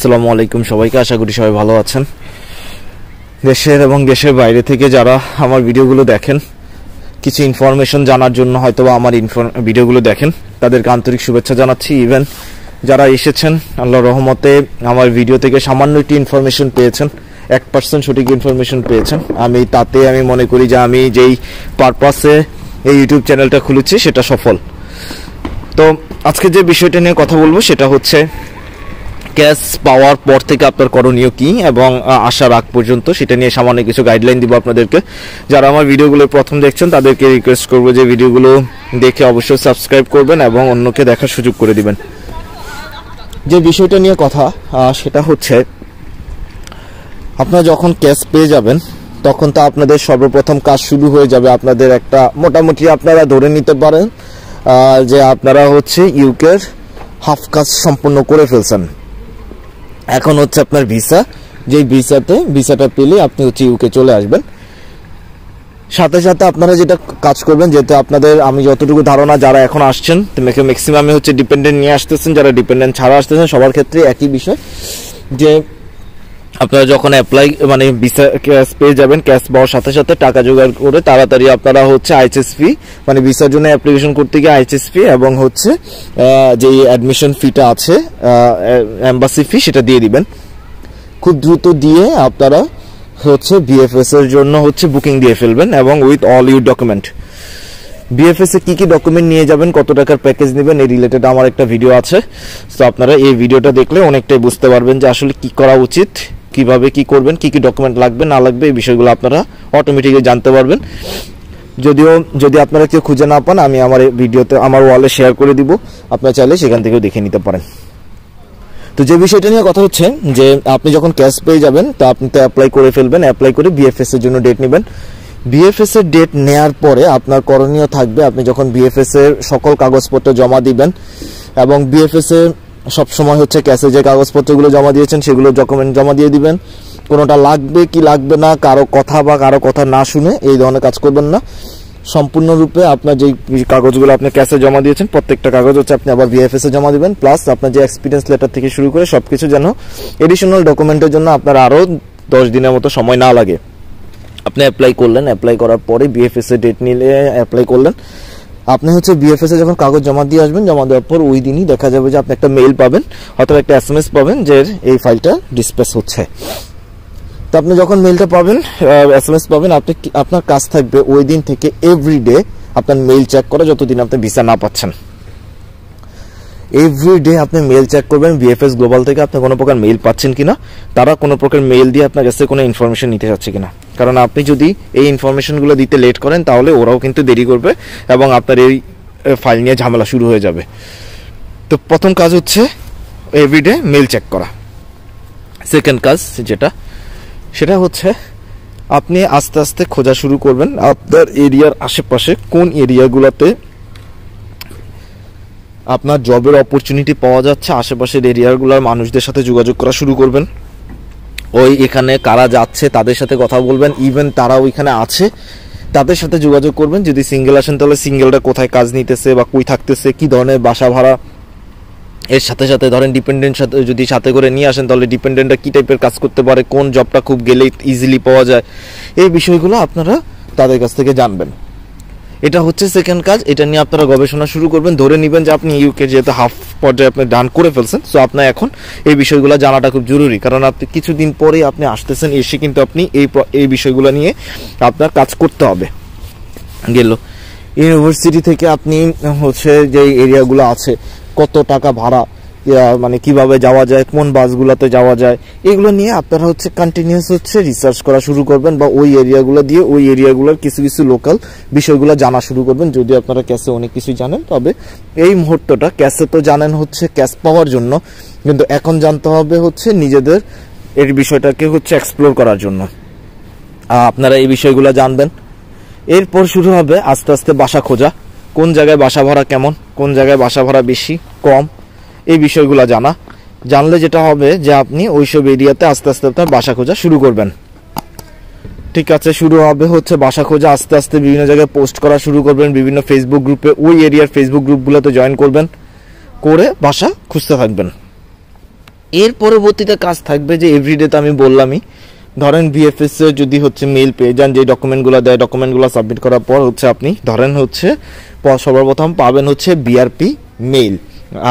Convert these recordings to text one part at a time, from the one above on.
আসসালামু আলাইকুম সবাইকে, আশা করি সবাই ভালো আছেন। দেশের এবং দেশের বাইরে থেকে যারা আমার ভিডিওগুলো দেখেন, কিছু ইনফরমেশন জানার জন্য হয়তো আমার ভিডিওগুলো দেখেন, তাদেরকে আন্তরিক শুভেচ্ছা জানাচ্ছি। ইভেন যারা এসেছেন আল্লাহ রহমতে আমার ভিডিও থেকে সামান্য একটি ইনফরমেশন পেয়েছেন, এক পার্সেন্ট সঠিক ইনফরমেশন পেয়েছেন। আমি তাতে আমি মনে করি যে আমি যেই পারপাসে এই ইউটিউব চ্যানেলটা খুলেছি, সেটা সফল। তো আজকে যে বিষয়টা নিয়ে কথা বলব, সেটা হচ্ছে ক্যাশ পাওয়ার পর থেকে আপনার করণীয় কি? এবং আসার আগ পর্যন্ত সেটা নিয়ে সামান্য কিছু গাইডলাইন দিব আপনাদেরকে। যারা আমার ভিডিওগুলো প্রথম দেখছেন, তাদেরকে রিকোয়েস্ট করব যে ভিডিওগুলো দেখে অবশ্যই সাবস্ক্রাইব করবেন এবং অন্যকে দেখার সুযোগ করে দিবেন। যে বিষয়টা নিয়ে কথা সেটা হচ্ছে, আপনারা যখন ক্যাশ পেয়ে যাবেন, তখন তো আপনাদের সর্বপ্রথম কাজ শুরু হয়ে যাবে আপনাদের একটা মোটামুটি আপনারা ধরে নিতে পারেন যে আপনারা হচ্ছে ইউকের হাফ কাজ সম্পূর্ণ করে ফেলছেন। এখন হচ্ছে আপনার ভিসা যেই ভিসাতে ভিসাটা পেলে আপনি হচ্ছে ইউকে চলে আসবেন। সাথে সাথে আপনারা যেটা কাজ করবেন, যেহেতু আপনাদের, আমি যতটুকু ধারণা, যারা এখন আসছেন, ম্যাক্সিমামে হচ্ছে ডিপেন্ডেন্ট নিয়ে আসতেছেন, যারা ডিপেন্ডেন্ট ছাড়া আসতেছেন, সবার ক্ষেত্রে একই বিষয় যে আপনারা যখন অ্যাপ্লাই মানে ভিসা ক্যাশ পেয়ে যাবেন ক্যাশ পাওয়ার সাথে সাথে টাকা জোগাড় করে তাড়াতাড়ি আপনারা হচ্ছে আইএসএসপি মানে ভিসার জন্য অ্যাপ্লিকেশন করতে গিয়ে আইএসএসপি এবং হচ্ছে যে অ্যাডমিশন ফিটা আছে অ্যাম্বাসি ফি সেটা দিয়ে দিবেন। খুব দ্রুত দিয়ে আপনারা হচ্ছে বিএফএস এর জন্য হচ্ছে বুকিং দিয়ে ফেলবেন এবং with all your document BFS এ কি কি ডকুমেন্ট নিয়ে যাবেন, কত টাকার প্যাকেজ নেবেন, এই রিলেটেড আমার একটা ভিডিও আছে। তো আপনারা এই ভিডিওটা দেখলে অনেকটাই বুঝতে পারবেন যে আসলে কি করা উচিত। কীভাবে কি করবেন, কি কি ডকুমেন্ট লাগবে, না লাগবে, এই বিষয়গুলো আপনারা অটোমেটিকলি জানতে পারবেন। যদিও, যদি আপনারা কেউ খুঁজে না পান, আমি আমার এই ভিডিওতে, আমার ওয়ালে শেয়ার করে দিব। আপনারা চাইলে সেখান থেকেও দেখে নিতে পারেন। তো যে বিষয়টা নিয়ে কথা হচ্ছে, যে আপনি যখন ক্যাশ পেয়ে যাবেন, তো আপনি তো অ্যাপ্লাই করে ফেলবেন অ্যাপ্লাই করে বিএফএস এর জন্য ডেট নেবেন। বিএফএস এর ডেট নেয়ার পরে আপনার করণীয় থাকবে, আপনি যখন বিএফএস এর সকল কাগজপত্র জমা দিবেন এবং বিএফএস এর সব সময় হচ্ছে ক্যাশে যে কাগজপত্রগুলো জমা দিয়েছেন, সেগুলো ডকুমেন্ট জমা দিয়ে দিবেন। কোনোটা লাগবে, কি লাগবে না, কারও কথা বা কারও কথা না শুনে এই ধরনের কাজ করবেন না। সম্পূর্ণরূপে আপনার যে কাগজগুলো আপনি ক্যাশে জমা দিয়েছেন, প্রত্যেকটা কাগজ হচ্ছে আপনি আবার ভিএফএস জমা দিবেন। প্লাস আপনার যে এক্সপিরিয়েন্স লেটার থেকে শুরু করে সবকিছু যেন এডিশনাল ডকুমেন্টের জন্য আপনার আরও দশ দিনের মতো সময় না লাগে। আপনি অ্যাপ্লাই করলেন অ্যাপ্লাই করার পরে বিএফএস ডেট নিলে অ্যাপ্লাই করলেন। আপনি হচ্ছে বিএফএস এ যখন কাগজ জমা দিয়ে আসবেন, জমা দেওয়ার পর ওই দিনই দেখা যাবে যে আপনি একটা মেইল পাবেন, অথবা একটা এস এম এস পাবেন যে এই ফাইলটা ডিসপ্লেস হচ্ছে। তো আপনি যখন মেইলটা পাবেন এস এম এস পাবেন, আপনি আপনার কাজ থাকবে ওই দিন থেকে এভরিডে আপনার মেইল চেক করা, যতদিন আপনি ভিসা না পাচ্ছেন। এভরিডে আপনি মেল চেক করবেন বিএফএস গ্লোবাল থেকে আপনি কোনো প্রকার মেল পাচ্ছেন কিনা, তারা কোনো প্রকার মেল দিয়ে আপনার কাছে কোনো ইনফরমেশন নিতে চাচ্ছে কিনা। কারণ আপনি যদি এই ইনফরমেশনগুলো দিতে লেট করেন, তাহলে ওরাও কিন্তু দেরি করবে এবং আপনার এই ফাইল নিয়ে ঝামেলা শুরু হয়ে যাবে। তো প্রথম কাজ হচ্ছে এভরিডে মেল চেক করা। সেকেন্ড কাজ যেটা, সেটা হচ্ছে আপনি আস্তে আস্তে খোঁজা শুরু করবেন আপনার এরিয়ার আশেপাশে কোন এরিয়াগুলোতে আপনার জবের অপরচুনিটি পাওয়া যাচ্ছে, আশেপাশের এরিয়াগুলোর মানুষদের সাথে যোগাযোগ করা শুরু করবেন। ওই এখানে কারা যাচ্ছে, তাদের সাথে কথা বলবেন ইভেন তারা ওইখানে আছে, তাদের সাথে যোগাযোগ করবেন। যদি সিঙ্গেল আসেন, তাহলে সিঙ্গেলটা কোথায় কাজ নিতেছে বা কই থাকতেছে, কি ধরনের বাসা ভাড়া, এর সাথে সাথে ধরেন ডিপেন্ডেন্ট সাথে, যদি সাথে করে নিয়ে আসেন, তাহলে ডিপেন্ডেন্টটা কী টাইপের কাজ করতে পারে, কোন জবটা খুব গেলেই ইজিলি পাওয়া যায়, এই বিষয়গুলো আপনারা তাদের কাছ থেকে জানবেন। এটা হচ্ছে সেকেন্ড কাজ, এটা নিয়ে আপনারা গবেষণা শুরু করবেন। ধরে নেবেন যে আপনি ইউকে যেহেতু হাফ পর্যায়ে আপনি ডান করে ফেলছেন সো আপনার এখন এই বিষয়গুলো জানাটা খুব জরুরি। কারণ আপনি কিছুদিন পরেই আপনি আসতেছেন, এসে কিন্তু আপনি এই এই বিষয়গুলো নিয়ে আপনার কাজ করতে হবে। গেল। ইউনিভার্সিটি থেকে আপনি হচ্ছে যে এরিয়াগুলো আছে, কত টাকা ভাড়া মানে কীভাবে যাওয়া যায়, কোন বাসগুলোতে যাওয়া যায়, এগুলো নিয়ে আপনারা হচ্ছে কন্টিনিউস হচ্ছে রিসার্চ করা শুরু করবেন বা ওই এরিয়াগুলো দিয়ে ওই এরিয়াগুলোর কিছু কিছু লোকাল বিষয়গুলো জানা শুরু করবেন। যদি আপনারা ক্যাশে অনেক কিছু জানেন, তবে এই মুহূর্তটা ক্যাশে তো জানেন হচ্ছে ক্যাশ পাওয়ার জন্য, কিন্তু এখন জানতে হবে হচ্ছে নিজেদের এর বিষয়টাকে হচ্ছে এক্সপ্লোর করার জন্য। আপনারা এই বিষয়গুলো জানবেন। এরপর শুরু হবে আস্তে আস্তে বাসা খোঁজা। কোন জায়গায় বাসা ভাড়া কেমন, কোন জায়গায় বাসা ভাড়া বেশি, কম এই বিষয়গুলো জানা। জানলে যেটা হবে যে আপনি ওইসব এরিয়াতে আস্তে আস্তে আপনার বাসা খোঁজা শুরু করবেন। ঠিক আছে, শুরু হবে হচ্ছে বাসা খোঁজা, আস্তে আস্তে বিভিন্ন জায়গায় পোস্ট করা শুরু করবেন, বিভিন্ন ফেসবুক গ্রুপে ওই এরিয়ার ফেসবুক গ্রুপগুলোতে জয়েন করবেন, করে বাসা খুঁজতে থাকবেন। এর পরবর্তীতে কাজ থাকবে যে এভরিডে তো আমি বললামই, ধরেন বিএফএস যদি হচ্ছে মেল পেয়ে যান, যে ডকুমেন্টগুলো দেয় ডকুমেন্টগুলো সাবমিট করার পর হচ্ছে আপনি, ধরেন হচ্ছে সর্বপ্রথম পাবেন হচ্ছে বিআরপি মেইল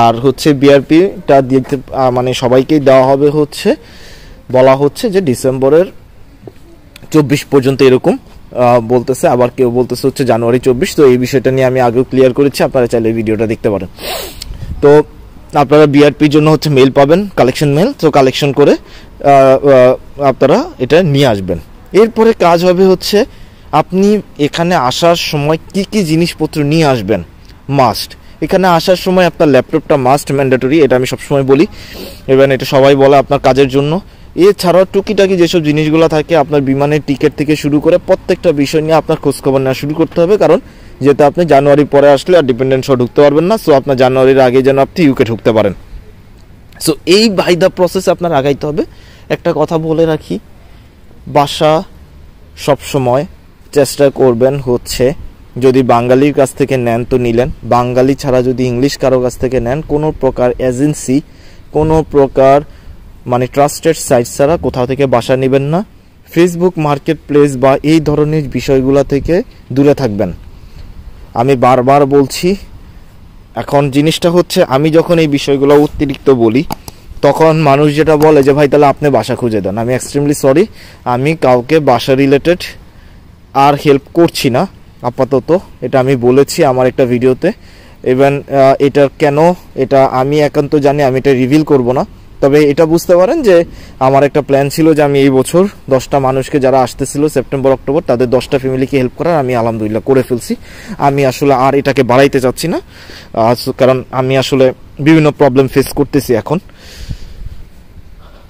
আর হচ্ছে বিআরপিটা দিতে মানে সবাইকেই দেওয়া হবে হচ্ছে, বলা হচ্ছে যে ডিসেম্বরের চব্বিশ পর্যন্ত এরকম বলতেছে, আবার কেউ বলতেছে হচ্ছে জানুয়ারি চব্বিশ, তো এই বিষয়টা নিয়ে আমি আগেও ক্লিয়ার করেছি, আপনারা চাইলে ভিডিওটা দেখতে পারেন। তো আপনারা বিআরপির জন্য হচ্ছে মেল পাবেন কালেকশন মেল তো কালেকশন করে আপনারা এটা নিয়ে আসবেন। এরপরে কাজ হবে হচ্ছে, আপনি এখানে আসার সময় কি কি জিনিসপত্র নিয়ে আসবেন? মাস্ট এখানে আসার সময় আপনার ল্যাপটপটা মাস্ট ম্যান্ডেটরি এটা আমি সবসময় বলি। এবং এটা সবাই বলে আপনার কাজের জন্য। এছাড়াও টুকিটাকি যেসব জিনিসগুলো থাকে, আপনার বিমানের টিকিট থেকে শুরু করে প্রত্যেকটা বিষয় নিয়ে আপনার খোঁজখবর নেওয়া শুরু করতে হবে। কারণ যেহেতু আপনি জানুয়ারি পরে আসলে আর ডিপেন্ডেন্ট শো ঢুকতে পারবেন না সো আপনার জানুয়ারির আগে যেন আপনি ইউকে ঢুকতে পারেন। সো এই বাই দ্য প্রসেস আপনার আগাইতে হবে। একটা কথা বলে রাখি, বাসা সবসময় চেষ্টা করবেন হচ্ছে যদি বাঙালির কাছ থেকে নেন তো নিলেন। বাঙালি ছাড়া যদি ইংলিশ কারও কাছ থেকে নেন, কোনো প্রকার এজেন্সি, কোনো প্রকার মানে ট্রাস্টেড সাইট ছাড়া কোথাও থেকে বাসা নেবেন না। ফেসবুক মার্কেট প্লেস বা এই ধরনের বিষয়গুলো থেকে দূরে থাকবেন। আমি বারবার বলছি, এখন জিনিসটা হচ্ছে, আমি যখন এই বিষয়গুলো অতিরিক্ত বলি, তখন মানুষ যেটা বলে যে, ভাই, তাহলে আপনি বাসা খুঁজে দেন। আমি এক্সট্রিমলি সরি আমি কাউকে বাসা রিলেটেড আর হেল্প করছি না। আপাতত, এটা আমি বলেছি আমার একটা ভিডিওতে। ইভেন এটা কেন, এটা আমি একান্ত জানি, আমি এটা রিভিল করব না। তবে এটা বুঝতে পারেন যে, আমার একটা প্ল্যান ছিল যে আমি এই বছর দশটা মানুষকে যারা আসতেছিল সেপ্টেম্বর অক্টোবর তাদের দশটা ফ্যামিলিকে হেল্প করার, আমি আলহামদুলিল্লাহ করে ফেলছি। আমি আসলে আর এটাকে বাড়াইতে চাচ্ছি না। কারণ আমি আসলে বিভিন্ন প্রবলেম ফেস করতেছি এখন।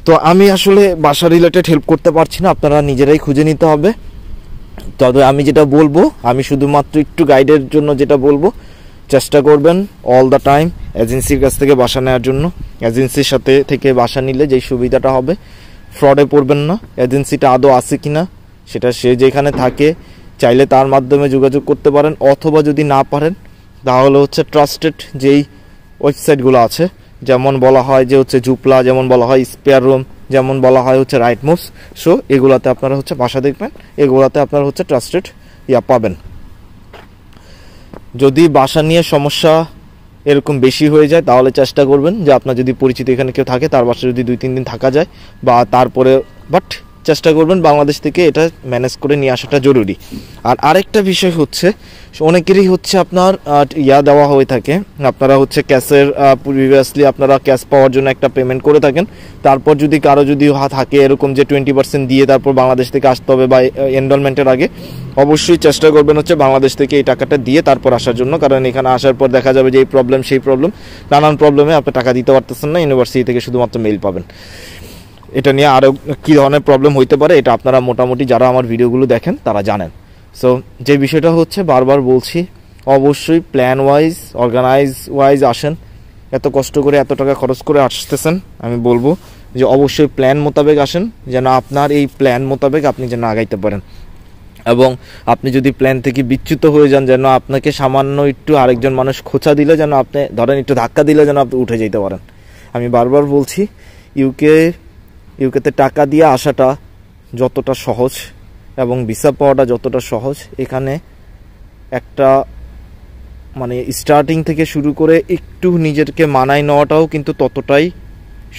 তো আমি আসলে বাসা রিলেটেড হেল্প করতে পারছি না, আপনারা নিজেরাই খুঁজে নিতে হবে। তবে আমি যেটা বলব, আমি শুধুমাত্র একটু গাইডের জন্য যেটা বলব, চেষ্টা করবেন অল দ্য টাইম এজেন্সির কাছ থেকে বাসা নেওয়ার জন্য। এজেন্সির সাথে থেকে বাসা নিলে যেই সুবিধাটা হবে ফ্রডে পড়বেন না। এজেন্সিটা আদৌ আছে কিনা, সেটা সে যেখানে থাকে, চাইলে তার মাধ্যমে যোগাযোগ করতে পারেন, অথবা যদি না পারেন, তাহলে হচ্ছে ট্রাস্টেড যেই ওয়েবসাইটগুলো আছে, যেমন বলা হয় যে হচ্ছে জুপলা যেমন বলা হয় স্পেয়ার রুম যেমন বলা হয় হচ্ছে রাইট মুভস সো এগুলাতে আপনারা হচ্ছে বাসা দেখবেন, এগুলাতে আপনারা হচ্ছে ট্রাস্টেড ইয়া পাবেন। যদি বাসা নিয়ে সমস্যা এরকম বেশি হয়ে যায়, তাহলে চেষ্টা করবেন যে আপনার যদি পরিচিত এখানে কেউ থাকে, তার বাসায় যদি দুই, তিন দিন থাকা যায়, বা তারপরে বাট চেষ্টা করবেন বাংলাদেশ থেকে এটা ম্যানেজ করে নিয়ে আসাটা জরুরি। আর আরেকটা বিষয় হচ্ছে, অনেকেরই হচ্ছে আপনার ইয়া দেওয়া হয়ে থাকে। আপনারা হচ্ছে ক্যাশের প্রিভিয়াসলি আপনারা ক্যাশ পাওয়ার জন্য একটা পেমেন্ট করে থাকেন। তারপর যদি কারও যদি থাকে এরকম যে টোয়েন্টি পার্সেন্ট দিয়ে তারপর বাংলাদেশ থেকে আসতে হবে বা এনরোলমেন্টের আগে, অবশ্যই চেষ্টা করবেন হচ্ছে বাংলাদেশ থেকে এই টাকাটা দিয়ে তারপর আসার জন্য। কারণ এখানে আসার পর দেখা যাবে যে এই প্রবলেম সেই প্রবলেম নানান প্রবলেমে আপনি টাকা দিতে পারতেছেন না ইউনিভার্সিটি থেকে শুধুমাত্র মেইল পাবেন। এটা নিয়ে আরও কী ধরনের প্রবলেম হইতে পারে, এটা আপনারা মোটামুটি যারা আমার ভিডিওগুলো দেখেন, তারা জানেন। সো যে বিষয়টা হচ্ছে, বারবার বলছি, অবশ্যই প্ল্যান ওয়াইজ অর্গানাইজ ওয়াইজ আসেন। এত কষ্ট করে, এত টাকা খরচ করে আসতেছেন, আমি বলব যে অবশ্যই প্ল্যান মোতাবেক আসেন, যেন আপনার এই প্ল্যান মোতাবেক আপনি যেন আগাইতে পারেন। এবং আপনি যদি প্ল্যান থেকে বিচ্যুত হয়ে যান, যেন আপনাকে সামান্য একটু আরেকজন মানুষ খোঁচা দিলে, যেন আপনি, ধরেন একটু ধাক্কা দিলে, যেন আপনি উঠে যেতে পারেন। আমি বারবার বলছি ইউকে ইউকেতে টাকা দিয়ে আসাটা যতটা সহজ এবং ভিসা পাওয়াটা যতটা সহজ, এখানে একটা মানে স্টার্টিং থেকে শুরু করে একটু নিজেকে মানায় নেওয়াটাও কিন্তু ততটাই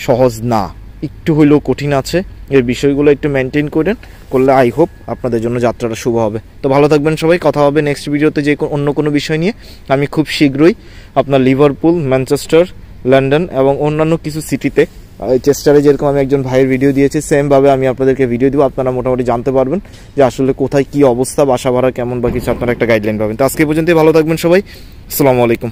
সহজ না। একটু হইলেও কঠিন আছে। এর বিষয়গুলো একটু মেনটেন করেন, করলে আই হোপ আপনাদের জন্য যাত্রাটা শুভ হবে। তো ভালো থাকবেন সবাই, কথা হবে নেক্সট ভিডিওতে যে অন্য কোনো বিষয় নিয়ে। আমি খুব শীঘ্রই আপনার লিভারপুল ম্যানচেস্টার লন্ডন এবং অন্যান্য কিছু সিটিতে চেস্টারে যেরকম আমি একজন ভাইয়ের ভিডিও দিয়েছি সেমভাবে আমি আপনাদেরকে ভিডিও দিব, আপনারা মোটামুটি জানতে পারবেন যে আসলে কোথায় কি অবস্থা, বাসা ভাড়া কেমন বা কিছু আপনারা একটা গাইডলাইন পাবেন। তো আজকে পর্যন্ত ভালো থাকবেন সবাই। আসসালামু আলাইকুম।